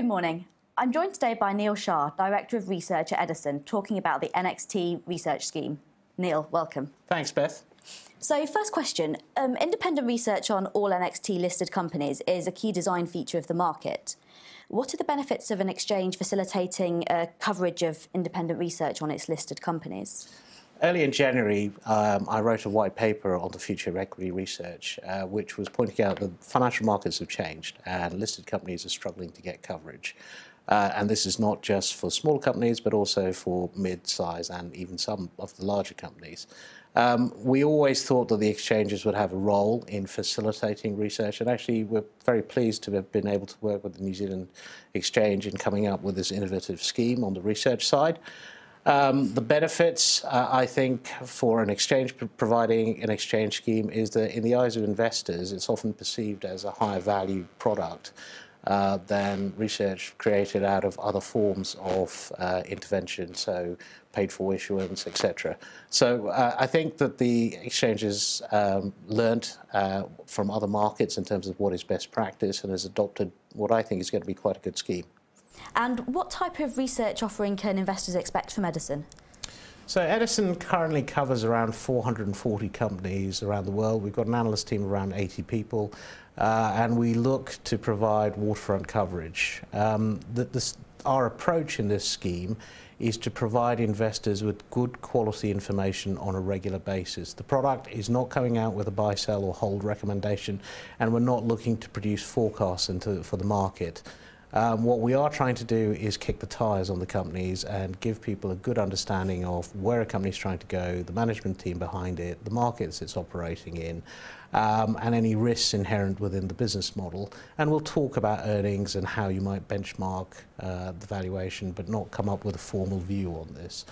Good morning. I'm joined today by Neil Shah, Director of Research at Edison, talking about the NXT research scheme. Neil, welcome. Thanks, Beth. So, first question um, independent research on all NXT listed companies is a key design feature of the market. What are the benefits of an exchange facilitating uh, coverage of independent research on its listed companies? Early in January, um, I wrote a white paper on the future of equity research, uh, which was pointing out that financial markets have changed and listed companies are struggling to get coverage. Uh, and this is not just for small companies, but also for mid-size and even some of the larger companies. Um, we always thought that the exchanges would have a role in facilitating research, and actually we're very pleased to have been able to work with the New Zealand Exchange in coming up with this innovative scheme on the research side. Um, the benefits, uh, I think, for an exchange providing an exchange scheme is that in the eyes of investors, it's often perceived as a higher value product uh, than research created out of other forms of uh, intervention, so paid for issuance, etc. So uh, I think that the exchanges um, learned uh, from other markets in terms of what is best practice and has adopted what I think is going to be quite a good scheme. And what type of research offering can investors expect from Edison? So Edison currently covers around 440 companies around the world. We've got an analyst team of around 80 people, uh, and we look to provide waterfront coverage. Um, the, this, our approach in this scheme is to provide investors with good quality information on a regular basis. The product is not coming out with a buy, sell or hold recommendation and we're not looking to produce forecasts into, for the market. Um, what we are trying to do is kick the tires on the companies and give people a good understanding of where a company is trying to go, the management team behind it, the markets it's operating in, um, and any risks inherent within the business model. And we'll talk about earnings and how you might benchmark uh, the valuation, but not come up with a formal view on this.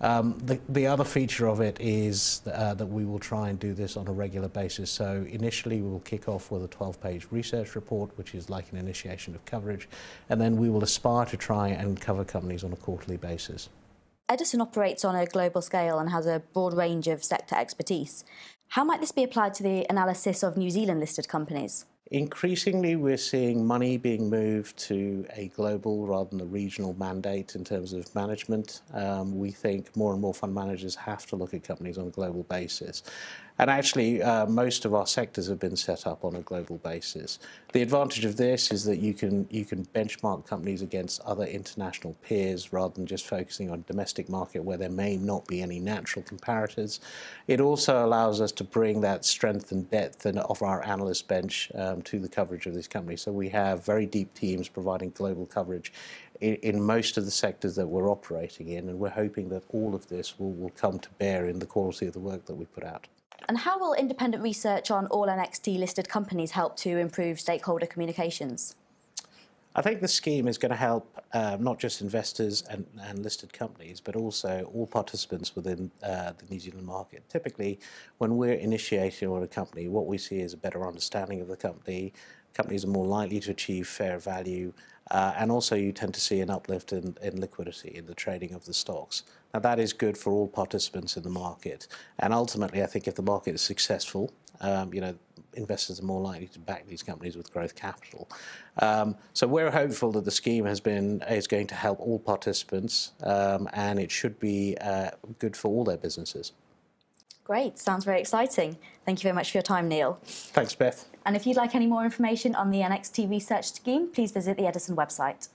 Um, the, the other feature of it is uh, that we will try and do this on a regular basis. So initially we will kick off with a 12-page research report, which is like an initiation of coverage, and then we will aspire to try and cover companies on a quarterly basis. Edison operates on a global scale and has a broad range of sector expertise. How might this be applied to the analysis of New Zealand listed companies? Increasingly, we're seeing money being moved to a global rather than a regional mandate in terms of management. Um, we think more and more fund managers have to look at companies on a global basis. And actually, uh, most of our sectors have been set up on a global basis. The advantage of this is that you can you can benchmark companies against other international peers rather than just focusing on domestic market where there may not be any natural comparators. It also allows us to bring that strength and depth of our analyst bench um, Um, to the coverage of this company. So we have very deep teams providing global coverage in, in, most of the sectors that we're operating in, and we're hoping that all of this will, will come to bear in the quality of the work that we put out. And how will independent research on all NXT listed companies help to improve stakeholder communications? I think the scheme is going to help um, not just investors and, and, listed companies, but also all participants within uh, the New Zealand market. Typically, when we're initiating on a company, what we see is a better understanding of the company. Companies are more likely to achieve fair value, uh, and also you tend to see an uplift in, in liquidity in the trading of the stocks. Now that is good for all participants in the market. And ultimately, I think if the market is successful, um, you know, investors are more likely to back these companies with growth capital. Um, so we're hopeful that the scheme has been is going to help all participants, um, and it should be uh, good for all their businesses. Great, sounds very exciting. Thank you very much for your time, Neil. Thanks, Beth. And if you'd like any more information on the NXT research scheme, please visit the Edison website.